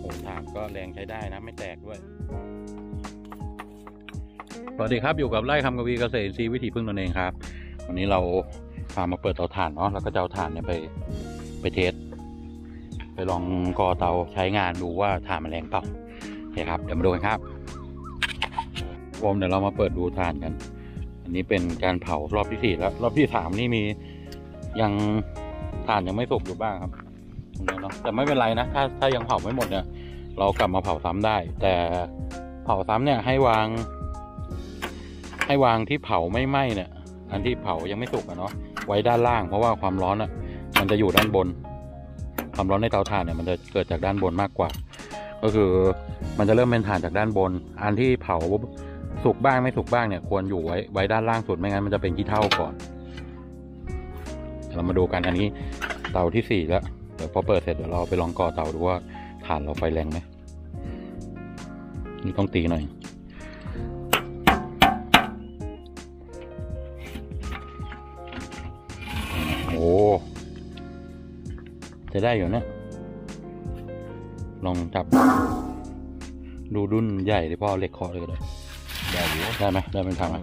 โอ้ถ่านก็แรงใช้ได้นะ ไม่แตกด้วย สวัสดีครับอยู่กับไร่คำกวีเกษตรอินทรีย์วิถีพึ่งตนเองครับ วันนี้เราพามาเปิดเตาถ่านเนาะแล้วก็จะเอาถ่านเนี่ยไปไปเทสไปลองก่อเตาใช้งานดูว่าถ่านมันแรงเปล่าโอเคครับเดี๋ยวมาดูกันครับวมเดี๋ยวเรามาเปิดดูถ่านกัน อันนี้เป็นการเผารอบที่สี่แล้ว รอบที่สามนี่มียังถ่านยังไม่สุกอยู่บ้างครับ เนาะแต่ไม่เป็นไรนะ ถ้าถ้ายังเผาไม่หมดเนี่ย เรากลับมาเผาซ้ำได้ แต่เผาซ้ำเนี่ยให้วาง ให้วางที่เผาไม่ไหม้เนี่ย อันที่เผายังไม่สุกอะเนาะไว้ด้านล่างเพราะว่าความร้อนอะมันจะอยู่ด้านบน ความร้อนในเตาถ่านเนี่ยมันจะเกิดจากด้านบนมากกว่า ก็คือมันจะเริ่มเป็นถ่านจากด้านบน อันที่เผาสุกบ้างไม่สุกบ้างเนี่ย ควรอยู่ไว้ไว้ด้านล่างสุดไม่งั้นมันจะเป็นขี้เท่าก่อนเรามาดูกันอันนี้เตาที่สี่แล้ว เดี๋ยวพอเปิดเสร็จเดี๋ยวเราไปลองก่อเตาดูว่าถ่านเราไฟแรงไหมนี่ต้องตีหน่อยโอ้จะได้อยู่เนะ ลองจับ ดูดุนใหญ่ที่พ่อเอาเหล็กเคาะเลยก็ได้ ได้อยู่ได้ไหมได้เป็นทางไหม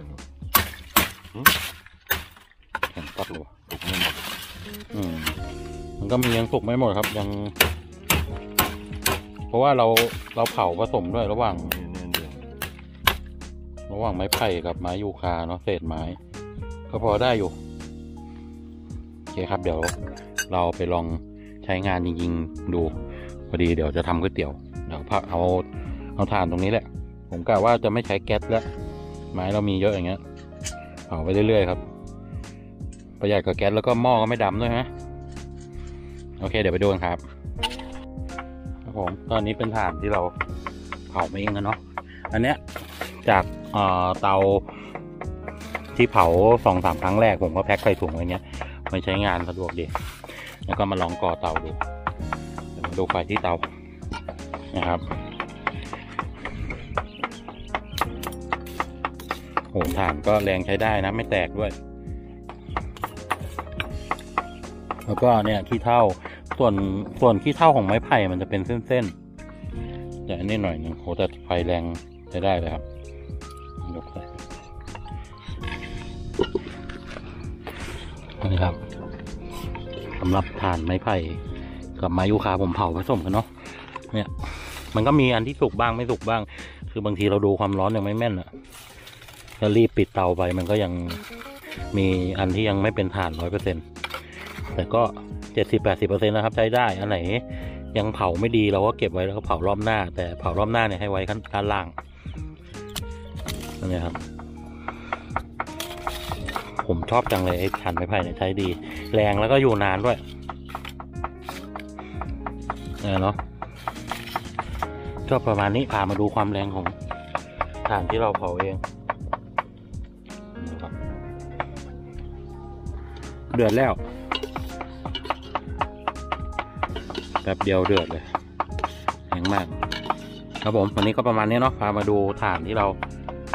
แข็งตัดเลยวะถูกไม่หมด อืมมันก็มียังสุกไม่หมดครับ ยัง เพราะว่าเราเราเผาผสมด้วยระหว่างระหว่างไม้ไผ่กับไม้ยูคาเนาะเศษไม้ ก็พอได้อยู่โอเคครับ เดี๋ยวเราไปลองใช้งานจริงๆดูพอดีเดี๋ยวจะทำก๋วยเตี๋ยวเดี๋ยวพักเอาเอาถ่านตรงนี้แหละ ผมกะว่าจะไม่ใช้แก๊สแล้วไม้เรามีเยอะอย่างเงี้ยเผาไปเรื่อยๆครับ ประหยัดกับแก๊สแล้วก็หม้อก็ไม่ดำด้วยฮะโอเค เดี๋ยวไปดูกันครับครับผมตอนนี้เป็นถ่านที่เราเผามาเองกันเนาะอันเนี้ยจากเตาที่เผาสองสามครั้งแรกผมก็แพ็คใส่ถุงไว้เนี้ยไปใช้งานสะดวกดีแล้วก็มาลองก่อเตาดูมาดูไฟที่เตานะครับโหถ่านก็แรงใช้ได้นะ ไม่แตกด้วย แล้วก็เนี่ยขี้เท่าส่วนส่วนขี้เท่าของไม้ไผ่มันจะเป็นเส้นๆแต่อันนี้หน่อยหนึ่งโหแต่ไฟแรงใช้ได้เลยครับยกเลยนี่ครับสำหรับถ่านไม้ไผ่กับไม้ยูคาผมเผาผสมกันเนาะเนี่ย มันก็มีอันที่สุกบ้างไม่สุกบ้าง คือบางทีเราดูความร้อนยังไม่แม่นอะก็รีบปิดเตาไปมันก็ยังมีอันที่ยังไม่เป็นถ่านร้อยเปอร์เซ็นต์ แต่ก็เจ็ดสิบแปดสิบเปอร์เซ็นต์นะครับใช้ได้ อันไหนยังเผาไม่ดีเราก็เก็บไว้แล้วก็เผารอบหน้า แต่เผารอบหน้าเนี่ยให้ไว้ข้างด้านล่างนี่ครับผมชอบจังเลยไอ้ถ่านไม้ไผ่เนี่ยใช้ดี แรงแล้วก็อยู่นานด้วยเนี่ยเนาะก็ประมาณนี้พามาดูความแรงของถ่านที่เราเผาเอง เดือดแล้ว แป๊บเดียวเดือดเลยแรงมาก ครับผมวันนี้ก็ประมาณนี้เนาะพามาดูถ่านที่เรา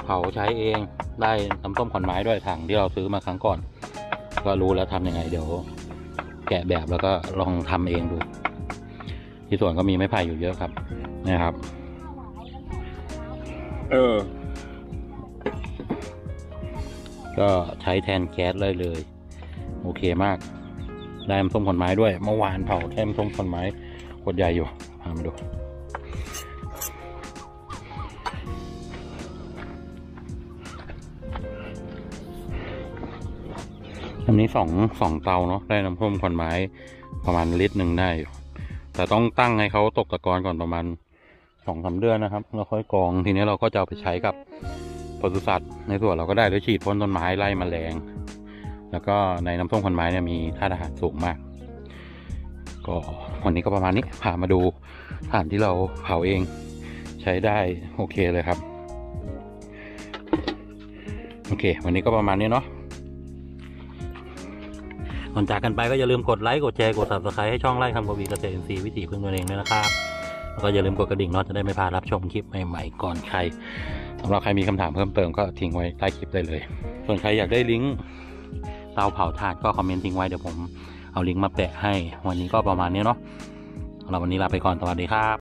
เผาใช้เองได้น้ำส้มขอนไม้ด้วยถังที่เราซื้อมาครั้งก่อน ก็รู้แล้วทำยังไงเดี๋ยว แกะแบบแล้วก็ลองทำเองดู ที่สวนก็มีไม้ไผ่อยู่เยอะครับนะครับ เออ ก็ใช้แทนแก๊สเลยเลย โอเคมาก ได้น้ำส้มขอนไม้ด้วย เมื่อวานเผาแค่น้ำส้มขอนไม้ขวดใหญ่อยู่พามาดูอันนี้สองสองเตาเนาะได้น้ำส้มขอนไม้ประมาณลิตรหนึ่งได้อยู่แต่ต้องตั้งให้เขาตกตะกอนก่อนประมาณสองสาเดือนนะครับแล้วค่อยกรองทีนี้เราก็จะเอาไปใช้กับปศุสัตว์ในส่วนเราก็ได้ด้วยฉีดพ่นต้นไม้ไล่แมลง แล้วก็ในน้ำส้มขอนไม้เนี่ยมีธาตุอาหารสูงมาก ก็วันนี้ก็ประมาณนี้พามาดูถ่านที่เราเผาเองใช้ได้โอเคเลยครับ โอเค วันนี้ก็ประมาณนี้เนาะก่อนจากกันไปก็อย่าลืมกดไลค์กดแชร์กด subscribe ให้ช่องไล่คำกวีเกษตรอินทรีย์วิถีพึ่งตัวเองด้วยนะครับแล้วก็อย่าลืมกดกระดิ่งเนาะจะได้ไม่พลาดรับชมคลิปใหม่ๆก่อนใครสำหรับใครมีคำถามเพิ่มเติมก็ทิ้งไว้ใต้คลิปได้เลย ส่วนใครอยากได้ลิงก์ ตาเผาถ่านก็คอมเมนต์ทิ้งไว้เดี๋ยวผมเอาลิงก์มาแปะให้ วันนี้ก็ประมาณนี้เนาะเราวันนี้ลาไปก่อนสวัสดีครับ